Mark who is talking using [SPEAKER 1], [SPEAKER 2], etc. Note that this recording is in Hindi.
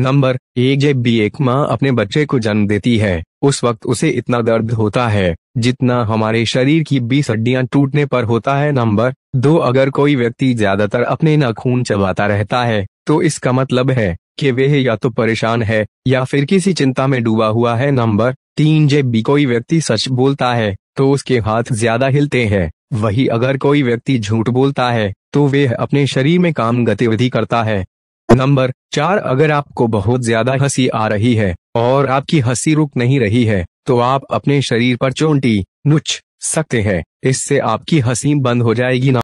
[SPEAKER 1] नंबर एक जब भी एक माँ अपने बच्चे को जन्म देती है। उस वक्त उसे इतना दर्द होता है, जितना हमारे शरीर की बीस हड्डियाँ टूटने पर होता है। नंबर, दो अगर कोई व्यक्ति ज़्यादातर अपने नाखून चबाता रहता है तो इसका मतलब है कि वह या तो परेशान है, या फिर किसी चिंता में डूबा हुआ है। नंबर, तीन जब भी कोई व्यक्ति सच बोलता है तो उसके हाथ ज़्यादा हिलते हैं। वही अगर कोई व्यक्ति झूठ बोलता है तो वह अपने शरीर में काम गतिविधि करता है। नंबर चार, अगर आपको बहुत ज़्यादा हँसी आ रही है और आपकी हँसी रुक नहीं रही है तो आप अपने शरीर पर चोटी नुच सकते हैं। इससे आपकी हँसी बंद हो जाएगी ना।